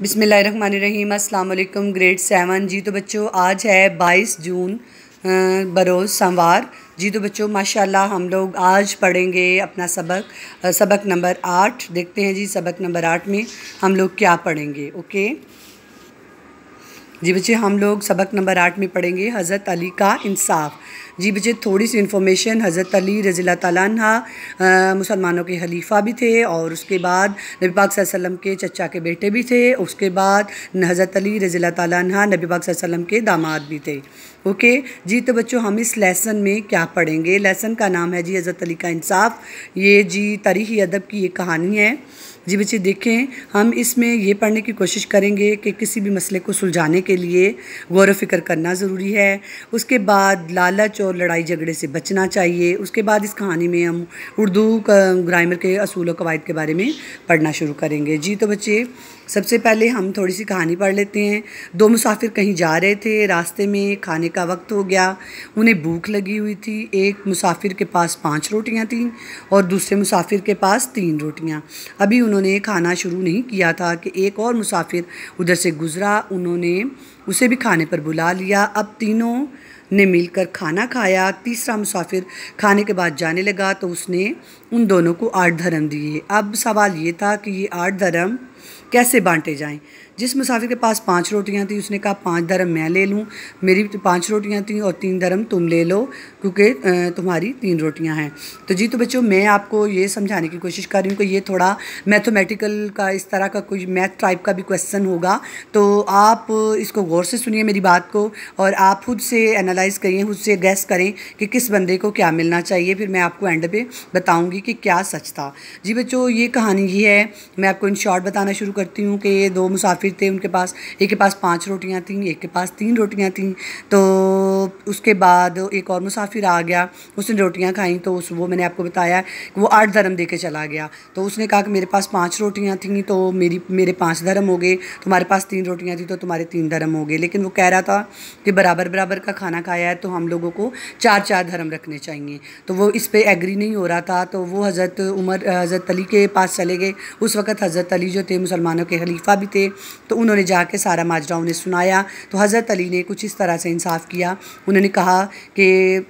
बिसमीम अल्लाम grade seven. जी तो बच्चों, आज है बाईस जून बरोज़ सोमवार। जी तो बच्चों, माशाल्लाह हम लोग आज पढ़ेंगे अपना सबक सबक नंबर आठ। देखते हैं जी सबक नंबर आठ में हम लोग क्या पढ़ेंगे, ओके? जी बच्चे, हम लोग सबक नंबर आठ में पढ़ेंगे, हज़रत अली का इंसाफ। जी बच्चे, थोड़ी सी इन्फॉर्मेशन हज़रत अली रज़ी तहा मुसलमानों के खलीफा भी थे और उसके बाद नबी पाक वसल्लम के चचा के बेटे भी थे, उसके बाद हज़रत अली रज़ी तहा नबी पाक वसल्लम के दामाद भी थे। ओके जी तो बच्चों, हम इस लेसन में क्या पढ़ेंगे? लेसन का नाम है जी, हज़रत अली का इंसाफ। ये जी, तारीख़ी अदब की एक कहानी है। जी बच्चे, देखें, हम इसमें ये पढ़ने की कोशिश करेंगे कि किसी भी मसले को सुलझाने के लिए गौर फ़िक्र करना ज़रूरी है। उसके बाद लालच और लड़ाई झगड़े से बचना चाहिए। उसके बाद इस कहानी में हम उर्दू ग्रामर के असूल कवायद के बारे में पढ़ना शुरू करेंगे। जी तो बच्चे सबसे पहले हम थोड़ी सी कहानी पढ़ लेते हैं। दो मुसाफिर कहीं जा रहे थे, रास्ते में खाने का वक्त हो गया। उन्हें भूख लगी हुई थी। एक मुसाफिर के पास पाँच रोटियाँ थीं और दूसरे मुसाफिर के पास तीन रोटियाँ। अभी उन्होंने खाना शुरू नहीं किया था कि एक और मुसाफिर उधर से गुज़रा। उन्होंने उसे भी खाने पर बुला लिया। अब तीनों ने मिलकर खाना खाया। तीसरा मुसाफिर खाने के बाद जाने लगा तो उसने उन दोनों को आठ धर्म दिए। अब सवाल ये था कि ये आठ धर्म कैसे बांटे जाएँ? जिस मुसाफिर के पास पाँच रोटियाँ थी, उसने कहा, पाँच धर्म मैं ले लूँ। मेरी पाँच रोटियाँ थी और तीन धर्म तुम ले लो, क्योंकि तुम्हारी तीन रोटियाँ हैं। तो जी तो बच्चों, मैं आपको ये समझाने की कोशिश कर रही हूँ कि ये थोड़ा मैथमेटिकल का, इस तरह का कोई मैथ टाइप का भी क्वेश्चन होगा। तो आप इसको गौर से सुनिए मेरी बात को और आप खुद से एनालाइज करिए, खुद से गैस करें कि किस बंदे को क्या मिलना चाहिए। फिर मैं आपको एंड पे बताऊँगी कि क्या सच था। जी बच्चों, ये कहानी ये है। मैं आपको इन शॉर्ट बताना शुरू करती हूँ कि ये दो मुसाफिर थे, उनके पास, एक के पास पाँच रोटियाँ थीं, एक के पास तीन रोटियाँ थीं। तो उसके बाद एक और मुसाफिर आ गया, उसने रोटियाँ खाई तो उस, वो मैंने आपको बताया कि वो आठ धर्म दे के चला गया। तो उसने कहा कि मेरे पास पाँच रोटियाँ थीं तो मेरी, मेरे पाँच धर्म हो गए, तुम्हारे पास तीन रोटियाँ थी तो तुम्हारे तीन धर्म हो गए। लेकिन वो कह रहा था कि बराबर बराबर का खाना खाया है तो हम लोगों को चार चार धर्म रखने चाहिए। तो वो इस पर एग्री नहीं हो रहा था तो वो हज़रत उमर, हज़रत अली के पास चले गए। उस वक़्त हज़रत अली जो थे मुसलमानों के खलीफा भी थे। तो उन्होंने जाके सारा माजरा उन्हें सुनाया। तो हज़रत अली ने कुछ इस तरह से इंसाफ किया। उन्होंने कहा कि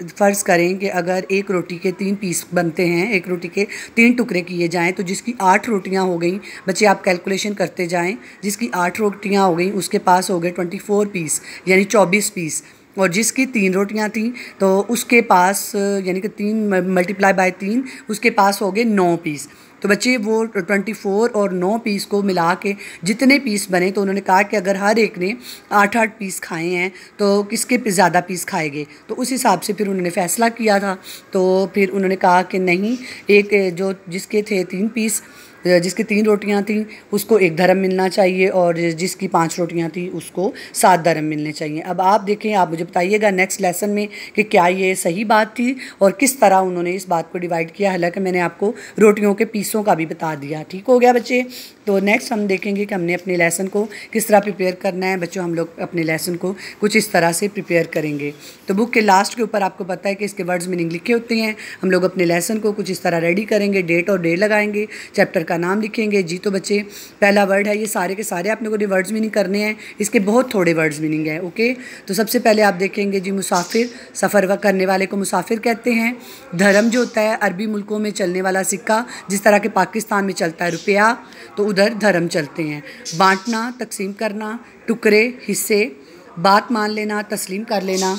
फ़र्ज़ करें कि अगर एक रोटी के तीन पीस बनते हैं, एक रोटी के तीन टुकड़े किए जाएँ तो जिसकी आठ रोटियाँ हो गई, बच्चे आप कैलकुलेशन करते जाएँ, जिसकी आठ रोटियाँ हो गई, उसके पास हो गए ट्वेंटी फोर पीस, यानी चौबीस पीस। और जिसकी तीन रोटियाँ थी तो उसके पास, यानी कि तीन मल्टीप्लाई बाय तीन, उसके पास हो गए नौ पीस। तो बच्चे वो ट्वेंटी फोर और नौ पीस को मिला के जितने पीस बने तो उन्होंने कहा कि अगर हर एक ने आठ आठ पीस खाए हैं तो किसके ज़्यादा पीस खाएँगे? तो उस हिसाब से फिर उन्होंने फ़ैसला किया था। तो फिर उन्होंने कहा कि नहीं, एक जो जिसके थे तीन पीस जिसकी तीन रोटियाँ थी, उसको एक धर्म मिलना चाहिए और जिसकी पाँच रोटियाँ थी, उसको सात धर्म मिलने चाहिए। अब आप देखें, आप मुझे बताइएगा नेक्स्ट लेसन में कि क्या ये सही बात थी और किस तरह उन्होंने इस बात को डिवाइड किया। हालाँकि मैंने आपको रोटियों के पीसों का भी बता दिया। ठीक हो गया बच्चे? तो नेक्स्ट हम देखेंगे कि हमने अपने लेसन को किस तरह प्रिपेयर करना है। बच्चों, हम लोग अपने लेसन को कुछ इस तरह से प्रिपेयर करेंगे। तो बुक के लास्ट के ऊपर आपको पता है कि इसके वर्ड्स मीनिंग लिखे होते हैं। हम लोग अपने लेसन को कुछ इस तरह रेडी करेंगे। डेट और डे लगाएँगे। चैप्टर का नाम लिखेंगे, जी तो बच्चे, पहला वर्ड है ये, सारे के सारे आप लोगों ने वर्ड्स मीनिंग करने हैं, इसके बहुत थोड़े वर्ड्स मीनिंग है ओके तो सबसे पहले आप देखेंगे जी मुसाफिर, सफ़र व करने वाले को मुसाफिर कहते हैं। धर्म जो होता है, अरबी मुल्कों में चलने वाला सिक्का, जिस तरह के पाकिस्तान में चलता है रुपया तो उधर धर्म चलते हैं। बांटना, तकसीम करना, टुकड़े, हिस्से, बात मान लेना, तस्लीम कर लेना,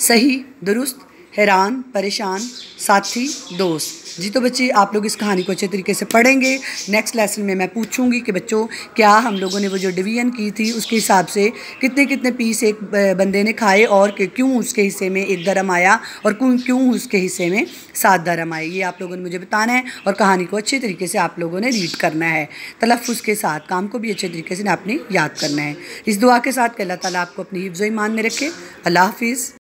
सही, दुरुस्त हैरान, परेशान, साथी, दोस्त। जी तो बच्चे, आप लोग इस कहानी को अच्छे तरीके से पढ़ेंगे। नेक्स्ट लेसन में मैं पूछूँगी कि बच्चों, क्या हम लोगों ने वो जो डिवीज़न की थी, उसके हिसाब से कितने कितने पीस एक बंदे ने खाए और क्यों उसके हिस्से में एक धर्म आया और क्यों उसके हिस्से में सात धर्म आए। ये आप लोगों ने मुझे बताना है और कहानी को अच्छे तरीके से आप लोगों ने रीड करना है। तलफ़ के साथ, काम को भी अच्छे तरीके से आपने याद करना है। इस दुआ के साथ कि अल्लाह ताला आपको अपनी हिफ्ज़ ईमान में रखे। अल्लाह हाफिज़।